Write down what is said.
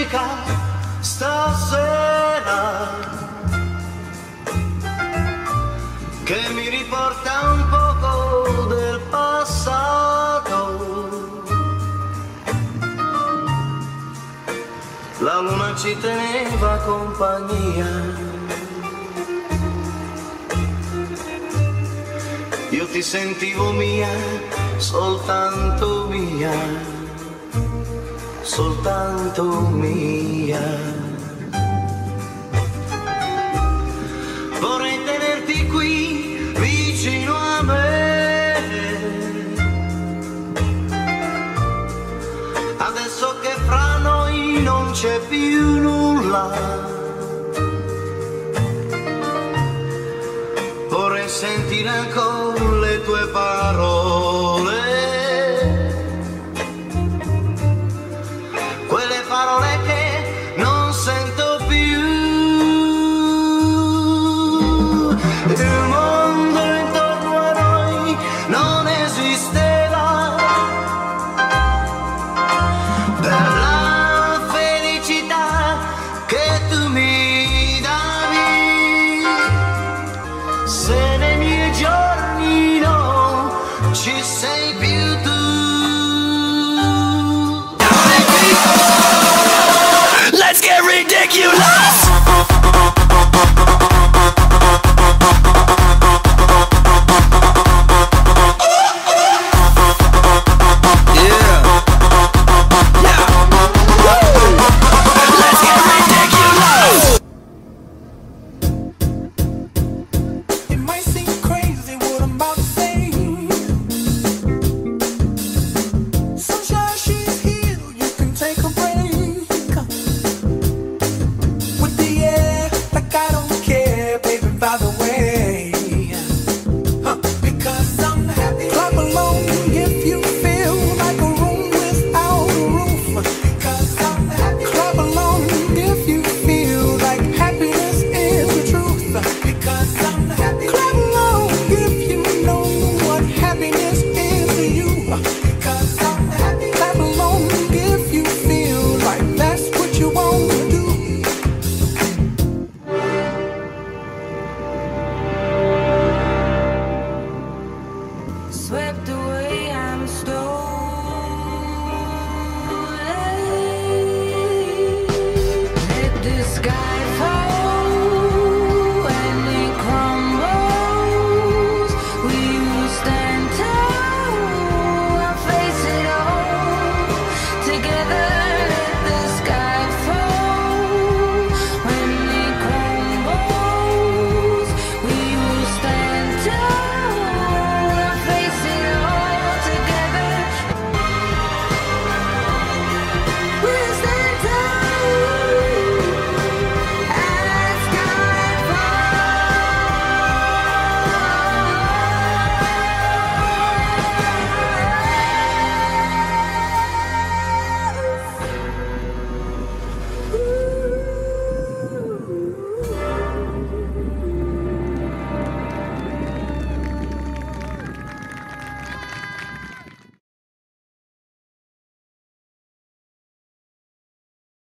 musica stasera che mi riporta un poco del passato. La luna ci teneva compagnia. Io ti sentivo mia soltanto soltanto mia. Vorrei tenerti qui vicino a me. Adesso che fra noi non c'è più nulla. Vorrei sentire ancora se nei miei giorni no. Ci sei più tu you.